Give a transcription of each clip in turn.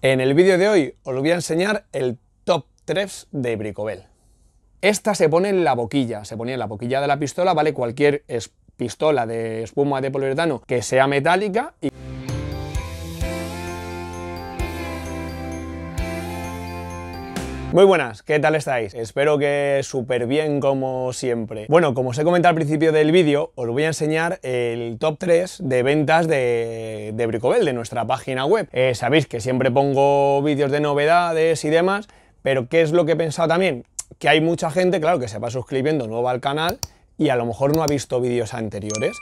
En el vídeo de hoy os voy a enseñar el top 3 de Bricobel. Esta se pone en la boquilla, se pone en la boquilla de la pistola, vale cualquier pistola de espuma de poliuretano que sea metálica Muy buenas, ¿qué tal estáis? Espero que súper bien como siempre. Bueno, como os he comentado al principio del vídeo, os voy a enseñar el top 3 de ventas de, de Bricobel, de nuestra página web. Eh, sabéis que siempre pongo vídeos de novedades y demás, pero ¿qué es lo que he pensado también? Que hay mucha gente, claro, que se va suscribiendo nuevo al canal y a lo mejor no ha visto vídeos anteriores.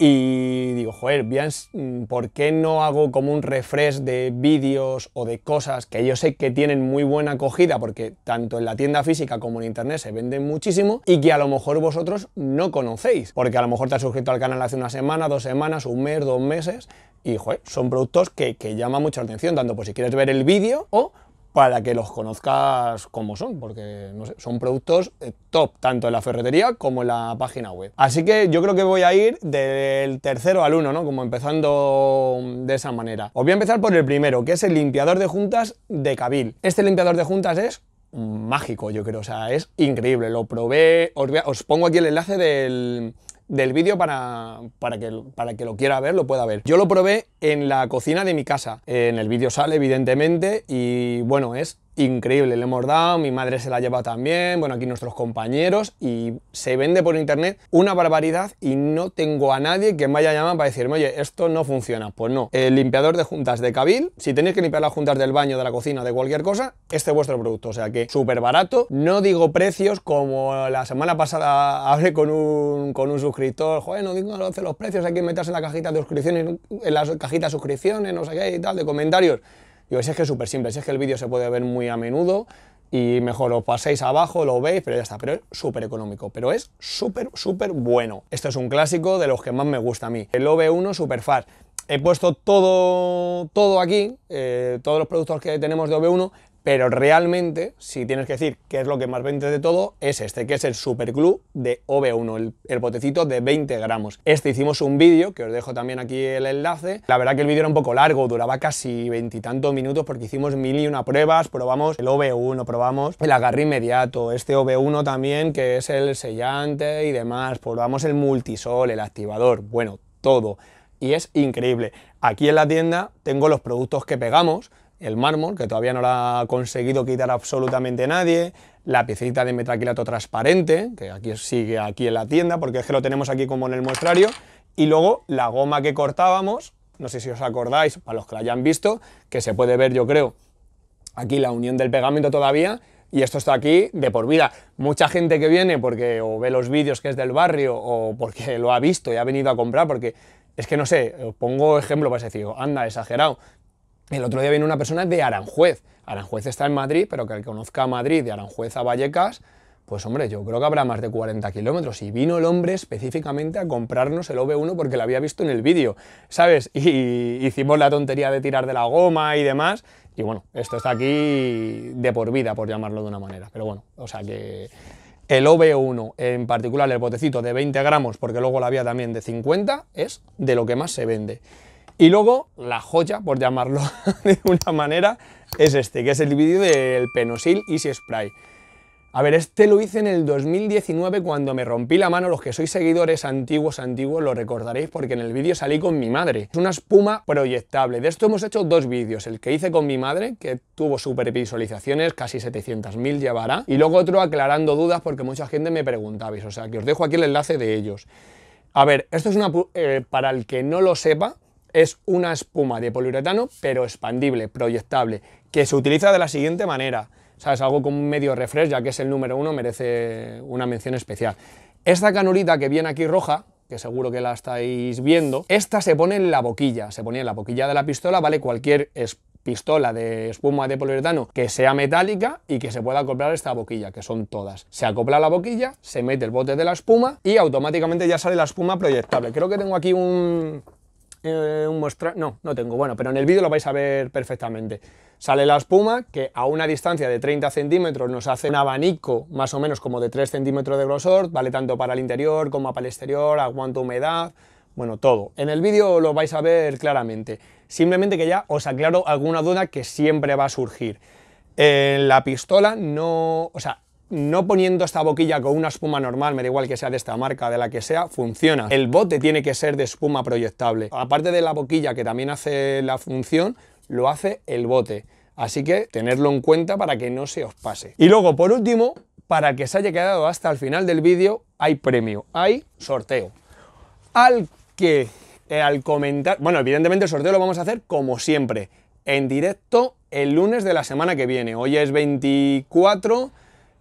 Y digo, joder, mm, ¿por qué no hago como un refresh de vídeos o de cosas que yo sé que tienen muy buena acogida porque tanto en la tienda física como en internet se venden muchísimo y que a lo mejor vosotros no conocéis? Porque a lo mejor te has suscrito al canal hace una semana, dos semanas, un mes, dos meses y joder, son productos que, que llaman mucha atención, tanto por si quieres ver el vídeo o para que los conozcas como son, porque son productos eh, top, tanto en la ferretería como en la página web. Así que yo creo que voy a ir del tercero al uno, ¿no? Como empezando de esa manera. Os voy a empezar por el primero, que es el limpiador de juntas de Cabil. Este limpiador de juntas es mágico, yo creo, o sea, es increíble. Lo probé, os pongo aquí el enlace del del vídeo para, para, que, para que lo quiera ver, lo pueda ver. Yo lo probé en la cocina de mi casa. En el vídeo sale, evidentemente, y bueno, es increíble, le hemos dado, mi madre se la lleva también, bueno, aquí nuestros compañeros, y se vende por internet una barbaridad y no tengo a nadie que me vaya a llamar para decirme, oye, esto no funciona. Pues no, el limpiador de juntas de Cabil, si tenéis que limpiar las juntas del baño, de la cocina, de cualquier cosa, este es vuestro producto, o sea que súper barato, no digo precios como la semana pasada hablé con un, con un suscriptor, joder, no digo los precios, hay que meterse en la cajita de suscripciones, en las cajitas de suscripciones, no sé qué y tal, de comentarios. Digo, si es que es súper simple, si es que el vídeo se puede ver muy a menudo y mejor os paséis abajo, lo veis, pero ya está. Pero es súper económico, pero es súper, súper bueno. Esto es un clásico de los que más me gusta a mí. El OV1 Super Fast. He puesto todo, todo aquí, eh, todos los productos que tenemos de OV1, pero realmente, si tienes que decir qué es lo que más vende de todo, es este, que es el Super Glue de OV1, el, botecito de 20 gramos. Este hicimos un vídeo, que os dejo también aquí el enlace. La verdad que el vídeo era un poco largo, duraba casi veintitantos minutos porque hicimos mil y una pruebas, probamos el OV1, probamos el agarre inmediato, este OV1 también, que es el sellante y demás, probamos el multisol, el activador, bueno, todo. Y es increíble. Aquí en la tienda tengo los productos que pegamos, el mármol, que todavía no lo ha conseguido quitar absolutamente nadie, la piecita de metacrilato transparente, que aquí sigue aquí en la tienda, porque es que lo tenemos aquí como en el muestrario, y luego la goma que cortábamos, no sé si os acordáis, para los que la hayan visto, que se puede ver yo creo aquí la unión del pegamento todavía, y esto está aquí de por vida. Mucha gente que viene porque o ve los vídeos que es del barrio o porque lo ha visto y ha venido a comprar, porque es que no sé, pongo ejemplo para decir, anda, exagerado, el otro día viene una persona de Aranjuez. Aranjuez está en Madrid, pero que el que conozca Madrid, de Aranjuez a Vallecas, pues hombre, yo creo que habrá más de 40 kilómetros. Y vino el hombre específicamente a comprarnos el OV1 porque lo había visto en el vídeo, ¿sabes? Y hicimos la tontería de tirar de la goma y demás. Y bueno, esto está aquí de por vida, por llamarlo de una manera. Pero bueno, o sea que el OV1, en particular el botecito de 20 gramos, porque luego la había también de 50, es de lo que más se vende. Y luego, la joya, por llamarlo de una manera, es este, que es el vídeo del Penosil Easy Spray. A ver, este lo hice en el 2019 cuando me rompí la mano. Los que sois seguidores antiguos, antiguos, lo recordaréis porque en el vídeo salí con mi madre. Es una espuma proyectable. De esto hemos hecho dos vídeos. El que hice con mi madre, que tuvo super visualizaciones, casi 700.000 llevará. Y luego otro aclarando dudas porque mucha gente me preguntabais. O sea, que os dejo aquí el enlace de ellos. A ver, esto es una... Eh, para el que no lo sepa, es una espuma de poliuretano, pero expandible, proyectable, que se utiliza de la siguiente manera. ¿Sabes? Algo como un medio refresh, ya que es el número uno, merece una mención especial. Esta canurita que viene aquí roja, que seguro que la estáis viendo, esta se pone en la boquilla, se pone en la boquilla de la pistola, vale cualquier pistola de espuma de poliuretano que sea metálica y que se pueda acoplar esta boquilla, que son todas. Se acopla la boquilla, se mete el bote de la espuma y automáticamente ya sale la espuma proyectable. Creo que tengo aquí un, eh, un muestra... No, no tengo, bueno, pero en el vídeo lo vais a ver perfectamente. Sale la espuma, que a una distancia de 30 centímetros nos hace un abanico más o menos como de 3 centímetros de grosor, vale tanto para el interior como para el exterior, aguanta humedad, bueno, todo. En el vídeo lo vais a ver claramente. Simplemente que ya os aclaro alguna duda que siempre va a surgir. En la pistola no, o sea, no poniendo esta boquilla con una espuma normal, me da igual que sea de esta marca, de la que sea, funciona. El bote tiene que ser de espuma proyectable. Aparte de la boquilla que también hace la función, lo hace el bote. Así que tenerlo en cuenta para que no se os pase. Y luego, por último, para que se haya quedado hasta el final del vídeo, hay premio, hay sorteo. Al que, eh, al comentar, bueno, evidentemente el sorteo lo vamos a hacer como siempre, en directo el lunes de la semana que viene. Hoy es 24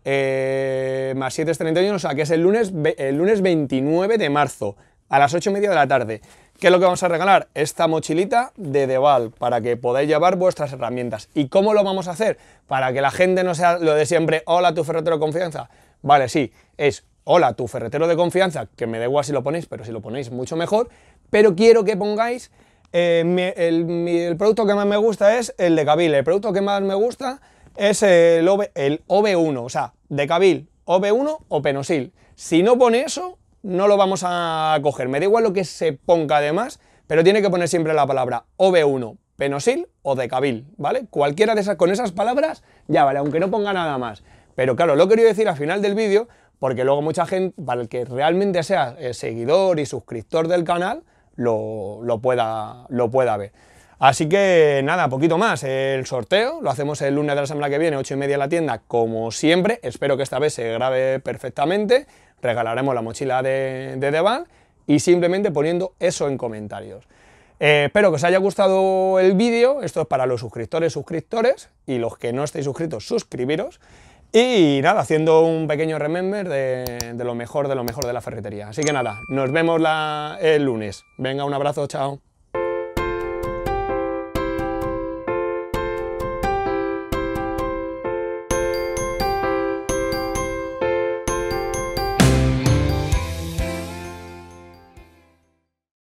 eh, más 7 es 31, o sea que es el lunes, el lunes 29 de marzo, a las 8 y media de la tarde. ¿Qué es lo que vamos a regalar? Esta mochilita de Deval, para que podáis llevar vuestras herramientas. ¿Y cómo lo vamos a hacer? Para que la gente no sea lo de siempre, hola tu ferretero de confianza. Vale, sí, es hola tu ferretero de confianza, que me da igual si lo ponéis, pero si lo ponéis mucho mejor, pero quiero que pongáis, eh, el, producto que más me gusta es el de Cabil, el producto que más me gusta es el, OV, el OV1, o sea, de Cabil, OV1 o Penosil. Si no pone eso, no lo vamos a coger. Me da igual lo que se ponga además, pero tiene que poner siempre la palabra OV1, Penosil o de Cabil, ¿vale? Cualquiera de esas, con esas palabras, ya vale, aunque no ponga nada más. Pero claro, lo quería decir al final del vídeo, porque luego mucha gente, para el que realmente sea eh, seguidor y suscriptor del canal, lo, lo, pueda, lo pueda ver. Así que nada, poquito más. El sorteo lo hacemos el lunes de la semana que viene, 8 y media en la tienda, como siempre. Espero que esta vez se grabe perfectamente. Regalaremos la mochila de, de Deval y simplemente poniendo eso en comentarios. Eh, espero que os haya gustado el vídeo. Esto es para los suscriptores, suscriptores y los que no estéis suscritos, suscribiros. Y nada, haciendo un pequeño remember de, lo mejor de lo mejor de la ferretería. Así que nada, nos vemos el lunes. Venga, un abrazo, chao.